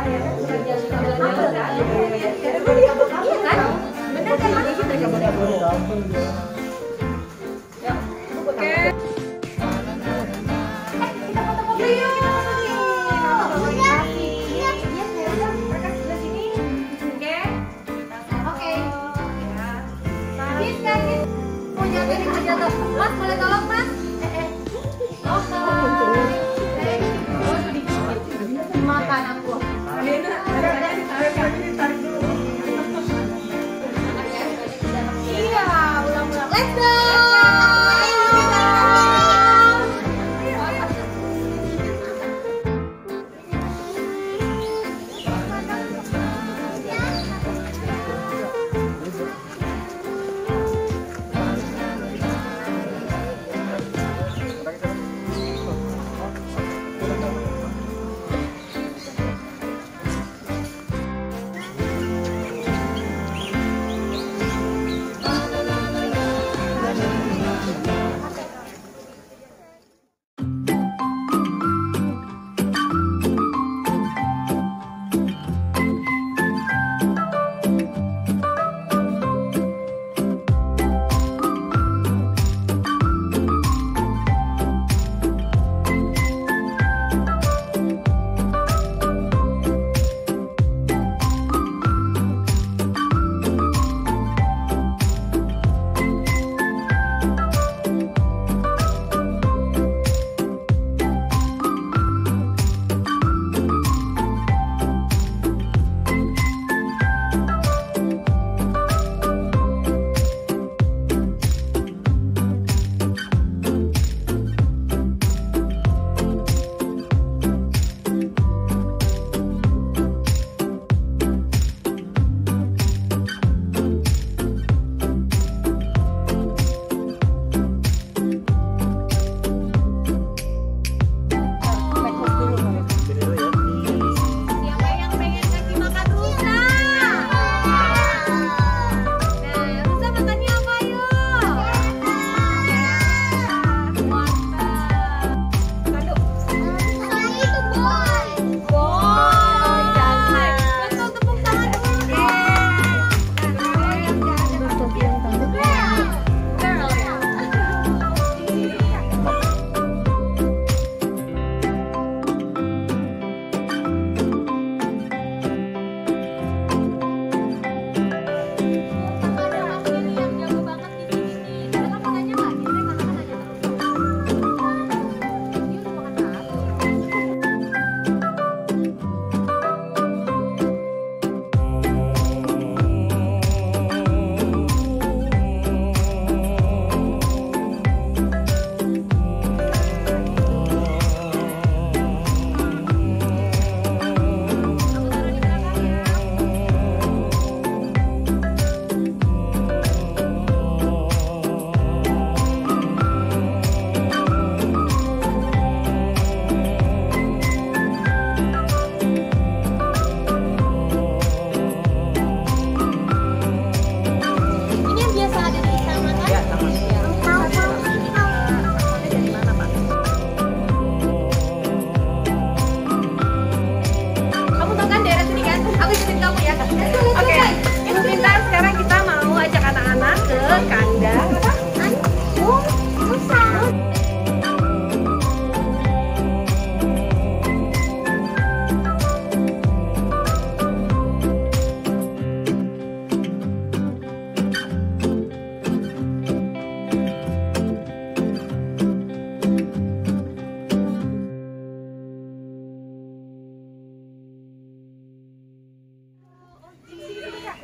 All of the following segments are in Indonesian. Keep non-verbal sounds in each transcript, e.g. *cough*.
Iya kan? Bener kan?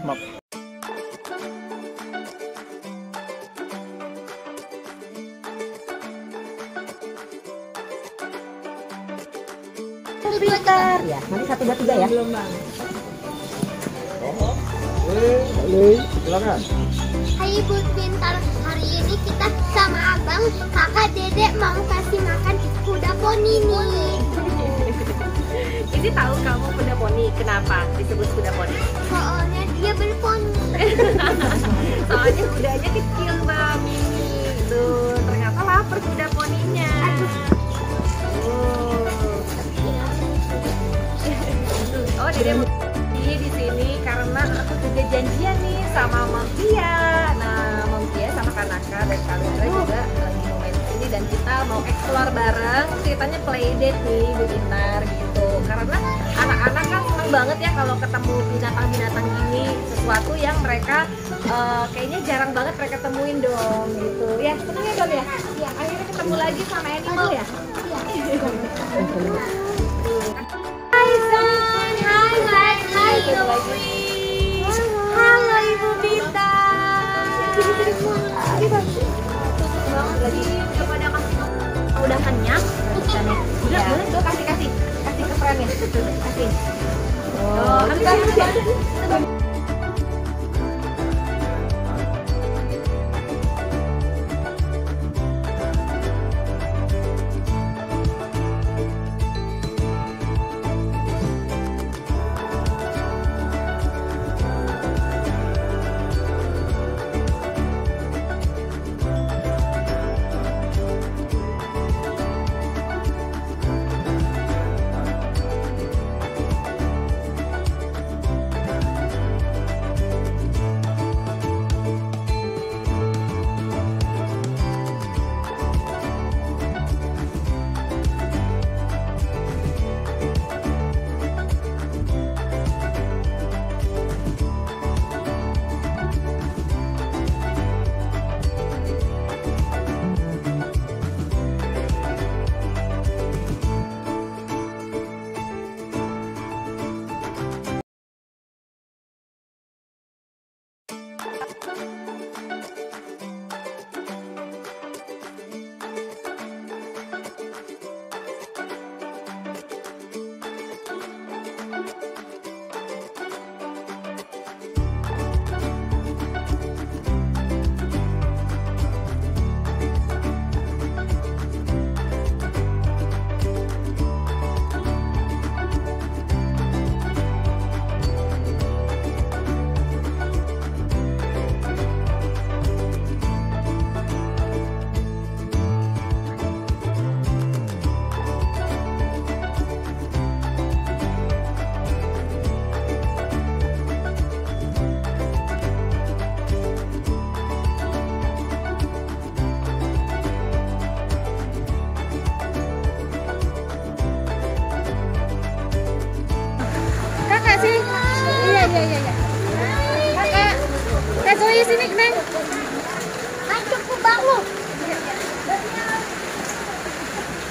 Pintar. Ya, nanti satu dua tiga ya. Belum bang. silakan. Hai Ibu Pintar, hari ini kita sama abang, kakak, dedek mau kasih makan kuda poni nih. Isi tahu kamu kuda poni. Kenapa disebut kuda poni? Soalnya dia berponi. *laughs* Soalnya kudanya kecil, Mbak Mimi. Tuh, ternyata lapar kuda poninya. Oh. Oh, Dede mau di sini karena aku juga janjian nih sama Mom Tia. Nah, Mom Tia sama Kanaka dan Kalindra juga dan kita mau explore bareng. Ceritanya playdate nih Bu Intar gitu. Karena anak-anak kan seneng banget ya kalau ketemu binatang-binatang gini, sesuatu yang mereka eh, kayaknya jarang banget mereka temuin dong gitu. Ya, seneng ya Don ya? Ya, akhirnya ketemu lagi sama animal ya. Tuh kasih kasih. Kasih ke friend ya kasih. oh kita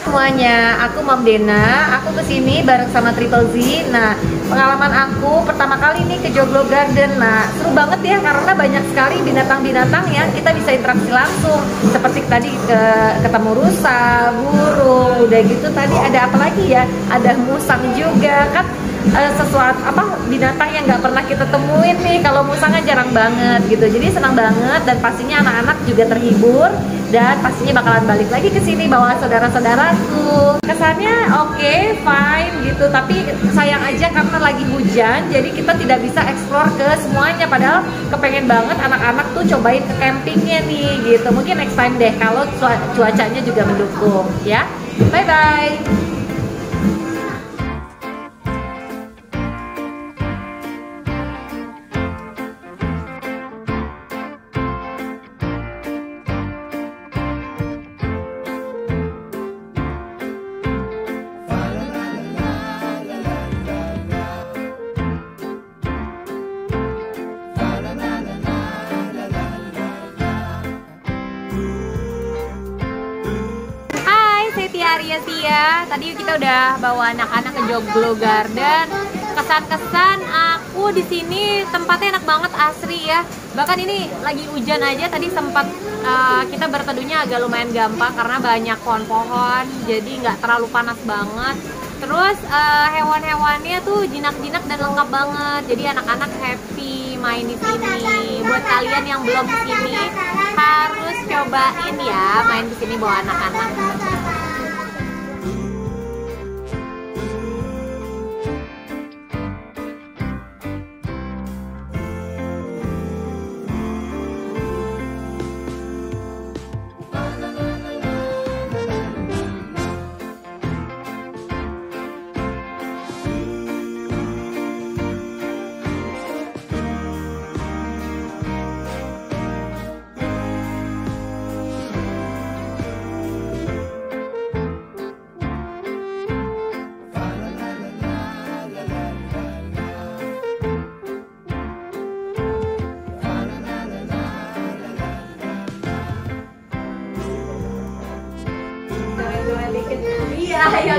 semuanya, aku Mam Dena, aku ke sini bareng sama Triple Z. Nah, pengalaman aku pertama kali nih ke Joglo Garden. Nah, seru banget ya karena banyak sekali binatang-binatang yang kita bisa interaksi langsung. Seperti tadi ke ketemu rusa, burung, udah gitu tadi ada apa lagi ya? Ada musang juga kan eh, sesuatu apa binatang yang nggak pernah kita temuin nih. Kalau musang kan jarang banget gitu. Jadi senang banget dan pastinya anak-anak juga terhibur dan pastinya bakalan balik lagi ke sini bawa saudara-saudaraku. Kesannya oke, fine gitu, tapi sayang aja karena lagi hujan, jadi kita tidak bisa explore ke semuanya. Padahal kepengen banget anak-anak tuh cobain ke campingnya nih gitu. Mungkin next time deh kalau cua- cuacanya juga mendukung ya. Bye bye. Tadi kita udah bawa anak-anak ke Joglo Garden. Kesan-kesan aku di sini tempatnya enak banget asri ya. Bahkan ini lagi hujan aja tadi sempat uh, kita berteduhnya agak lumayan gampang karena banyak pohon-pohon, jadi nggak terlalu panas banget. Terus uh, hewan-hewannya tuh jinak-jinak dan lengkap banget. Jadi anak-anak happy main di sini. Buat kalian yang belum ke sini harus cobain ya main di sini bawa anak-anak.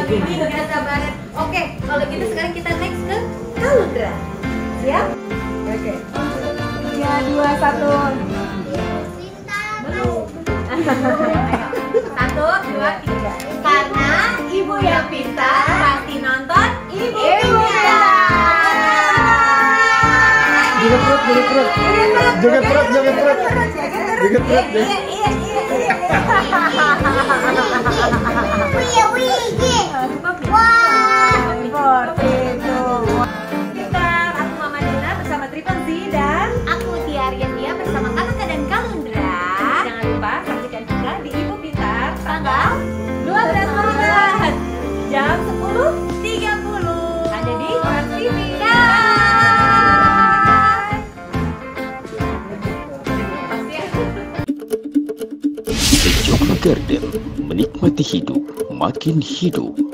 Nggak sabaran. Oke, kalau gitu sekarang kita next ke Kalundra. Siap? Oke. Tiga, dua, satu. *laughs* Satu, dua, tiga. Karena ibu yang pintar pasti nonton ibu, pintar. Joget perut, joget perut. Joget perut, joget perut. Joget perut. Iya, iya, iya, iya. *laughs* Garden menikmati hidup makin hidup